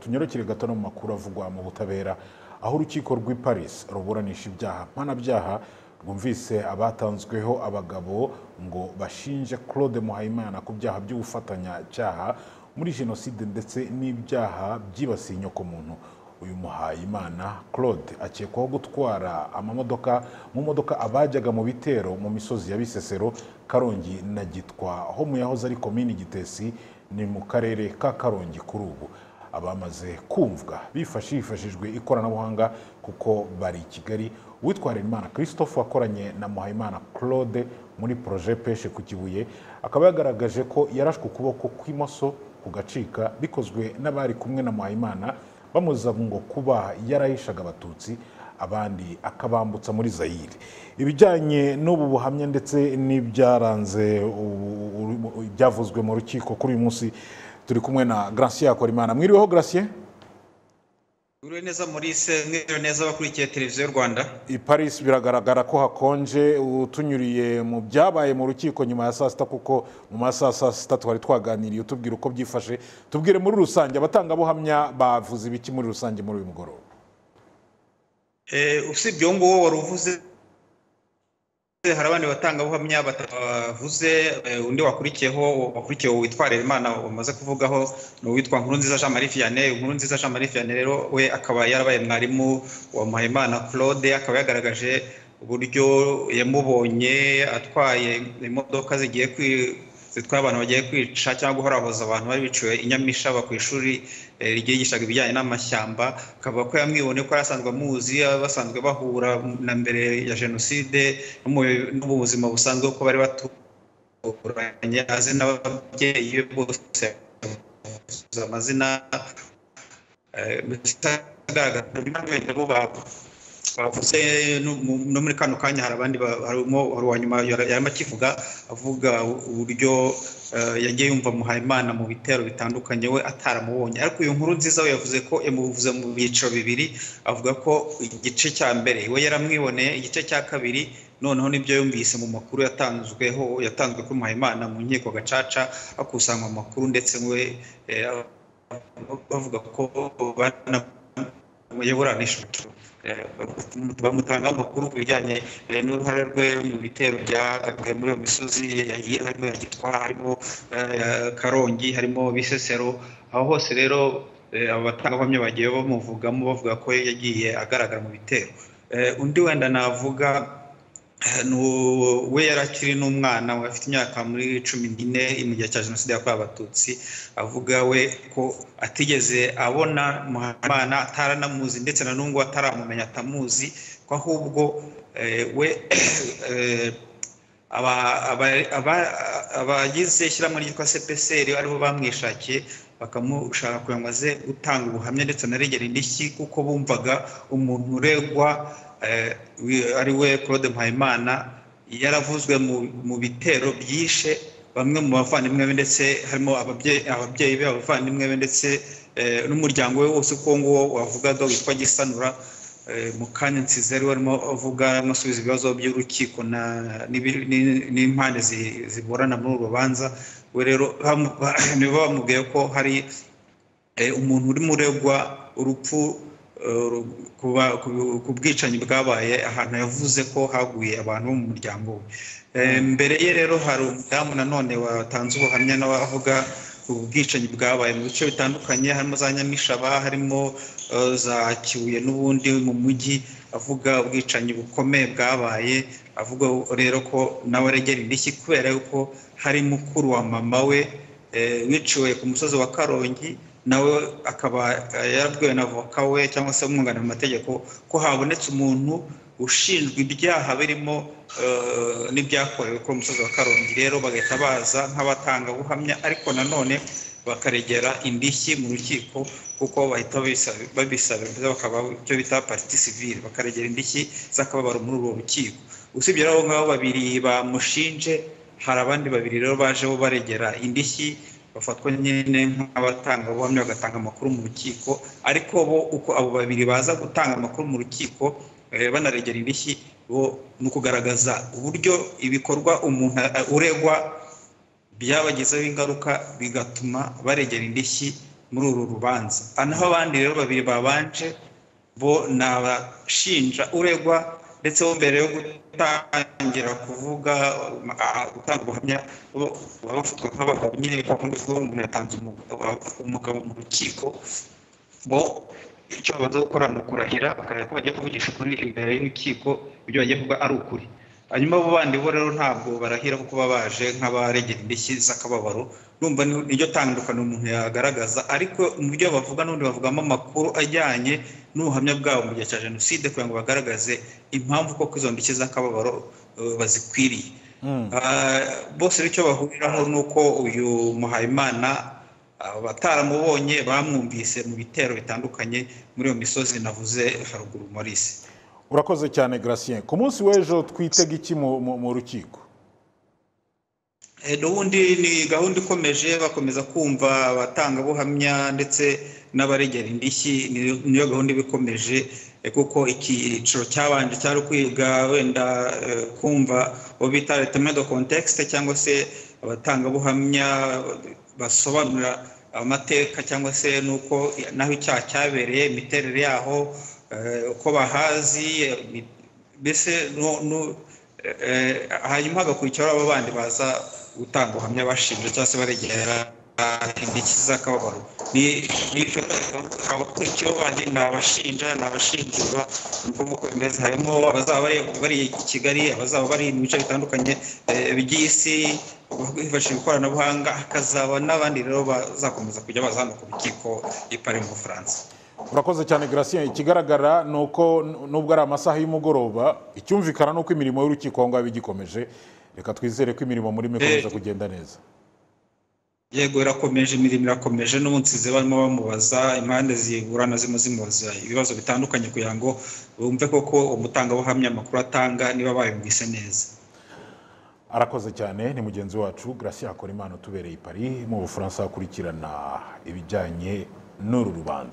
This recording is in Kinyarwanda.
Tunyarukire gato no mu makuru avugwa mu butabera aho urukiko rw'i Paris ruburanisha ibyaha mpanabyaha rwumvise abatanzweho abagabo ngo bashinje Claude Muhayimana ku byaha by'ubufatanyacyaha muri jenoside ndetse n'ibyaha byibasiye inyokomuntu. Uyu Muhayimana Claude akekwaho gutwara amamodoka mu modoka abajyaga mu bitero mu misozi ya Bisesero Karongi na Gitwa. Ho mu yahoze ari komini Gitesi ni mu karere ka Karongi kuri ubu. Abamaze kumvwa hifashishijwe ikoranabuhanga kuko bari i Kigali. Uwitwa Harerimana Christophe wakoranye na Muhayimana Claude muri projet peshe ku Kibuye akaba yagaragaje ko yarashwe ukuboko kw'imoso kugacika bikozwe n'abari kumwe na Muhayimana bamuza ngo kuba yarahishaga abatutsi abandi akabambutsa muri Zaire. Ibijyanye n'ubu buhamya ndetse n'ibyaranze ibyavuzwe mu rukiko kuri uyu munsi turi kumwe na Gratien Hakorimana mwiriweho Gratien Uriwe neza Maurice mwiriwe neza abakurikiye televiziyo y'u Rwanda. I Paris biragaragara ko hakonje utunyuriye mu byabaye mu rukiko nyuma ya saa sita kuko mu masaha saa sita twari twaganiriye. Utubwira uko byifashe. Tubwire muri rusange. Abatangabuhamya bavuze ibiki muri rusange muri uyu mugoroba? Usibye uwo nguwo wari uvuze hari abandi batangabuhamya batavuze undi wakurikiyeho wakurikiyeho witwa Imana wamaze kuvugaho ni uwitwa Nkurunziza Jean Marie Vianney. Nkurunziza Jean Marie Vianney rero we akaba yarabaye mwarimu wa Muhayimana Claude akaba yagaragaje uburyo yamubonye atwaye imodoka zigiye zitwaye abantu bagiye kwica cyangwa guhorahoza abantu bari biciwe i Nyamishaba ku ishuri ryigishaga ibijyanye n'amashyamba. Akavuga ko yamwibone ko asanzwe amuzi basanzwe bahura na mbere ya jenoside no mu buzima busanzwe ko bari baturanye azi n'ababyeyi be bose amazina. Agaragara bavuze no muri kano kanya hari abandi harimo hari uwa nyuma yarimo akivuga avuga uburyo yagiye yumva muhayimana mu bitero bitandukanye we ataramubonye. Ariko iyo nkuru nziza we yavuze ko yamuvuze mu byiciro bibiri avuga ko igice cya mbere we yaramwiboneye igice cya kabiri noneho ni byo yumvise mu makuru yatanzweho yatanzwe kuri muhayimana mu nkiko gacaca hakusanywa amakuru ndetse we bavuga ko banamuyoboranisha bamutangaho amakuru ku bijyanye n'uruhare rwe mu bitero byagaragaye muri iyo misozi harimo ya gitwa harimo karongi harimo bisesero. Aho hose rero abatangabuhamya bagiye bamuvugamo bavuga ko yagiye agaragara mu bitero. Undi wenda navuga we yari akiri n'umwana we afite imyaka muri cumi n'ine mu gihe cya jenoside yakorewe abatutsi avuga we ko atigeze abona muhayimana ataranamuzi ndetse na n'ubwo ataramumenya atamuzi ko ahubwo we abagize ishyirahamwe ryitwa cpsr ari bo bamwishakiye bakamushaka kugira ngo aze gutanga ubuhamya ndetse anaregera indishyi kuko bumvaga umuntu uregwa ari we claude mpayimana yaravuzwe mu bitero byishe bamwe mu bavandimwe be ndetse harimo ababyeyi be abavandimwe be ndetse n'umuryango we wose uko nguwo wavugaga witwa gisanura mu kanya nsize ari warimo avuga anasubiza ibibazo by'urukiko n'impande ziburana muri uru rubanza. We rero nibo bamubwiye ko hari umuntu urimo uregwa urupfu ku bwicanyi bwabaye ahantu yavuze ko haguye abantu bo mu muryango we. Mbere ye rero hari umudamu nanone watanze ubuhamya nawe avuga ku bwicanyi bwabaye mu bice bitandukanye harimo za nyamishaba harimo za kibuye n'ubundi mu mujyi avuga ubwicanyi bukomeye bwabaye avuga rero ko nawe aregera indishyi kubera yuko hari mukuru wa mama we wiciwe ku musozi wa karongi nawe akaba yarabwiwe na avoka we cyangwa se umwunganira mu mategeko ko habonetse umuntu ushinjwa ibyaha birimo n'ibyakorewe kuri umusozi wa karongi. Rero bagahita baza nk'abatangabuhamya ariko nanone bakaregera indishyi mu rukiko kuko bahita babisaba bakaba icyo bita pariti sivire bakaregera indishyi z'akababaro muri urwo rukiko. Usibye rero abo ngabo babiri bamushinje hari abandi babiri rero baje bo baregera indishyi bafatwa nyine nk'abatangabuhamya bagatanga amakuru mu rukiko ariko bo uko abo babiri baza gutanga amakuru mu rukiko banaregera indishyi bo ni ukugaragaza uburyo ibikorwa umuntu uregwa byabagizeho ingaruka bigatuma baregera indishyi muri uru rubanza. Naho abandi rero babiri babanje bo ni abashinja uregwa ndetse mbere yo gutangira kuvuga ah, gutanga ubuhamya baba bafatwa nk'abagabo nyine kuko umuntu yatanze umugabo mu rukiko bo icyo babanza gukora ni ukurahira bakareba ko bagiye kuvugisha ukuri imbere y'urukiko ibyo bagiye kuvuga ari ukuri. Hanyuma abo bandi bo rero ntabwo barahira kuko baba baje nk'abaregera indishyi z'akababaro numva ni- niryo tandukano umuntu yagaragaza. Ariko mu byo bavuga n'ubundi bavugamo amakuru ajyanye n'ubuhamya bwabo mu gihe cya jenoside kugira ngo bagaragaze impamvu koko izo ndishyi z'akababaro eh, bazikwiriye. Ah, bose rero icyo bahuriraho ni uko uyu muhayimana abataramubonye bamwumvise mu bitero bitandukanye muri iyo misozi navuze haruguru Maurice. Urakoze cyane Gratien. Ku munsi w'ejo twitega iki mu- rukiko? N'ubundi ni gahunda ikomeje bakomeza kumva abatangabuhamya ndetse n'abaregera indishyi ni- niyo gahunda iba ikomeje eh, kuko icyiciro cyabanje cyari kwiga wenda eh, kumva uwo bita retement de contexte cyangwa se abatangabuhamya basobanura amateka cyangwa se n'uko naho icyaha cyabereye imiterere yaho eh, uko bahazi eh, mbese eh, hanyuma hagakurikiraho abo bandi baza gutanga ubuhamya bashinja cyangwa se baregera indishyi z'akababaro ni abakurikiyeho bandi ni abashinja ni abashinjurwa ni ukuvuga uko bimeze harimo abazaba bari i kigali abazaba bari mu bice bitandukanye eh, by'isi hifashishijwe ikoranabuhanga hakazaba n'abandi rero bazakomeza kujya baza hano ku rukiko i Paris mu Bufaransa. Urakoze cyane Gratien ikigaragara ni uko nubwo ari amasaha y'umugoroba icyumvikana ni uko imirimo y'urukiko aho ngaho igikomeje. Reka twizere ko imirimo murimo ikomeza kugenda neza. Yego irakomeje imirimo irakomeje. N'umunsi barimo bamubaza impande ziburana zirimo zimubaza ibibazo bitandukanye kugira ngo bumve koko umutangabuhamya amakuru atanga niba bayumvise neza. Arakoze cyane ni mugenzi wacu Gratien Hakorimana utubereye i Paris mu Bufaransa akurikirana ibijyanye n'uru rubanza.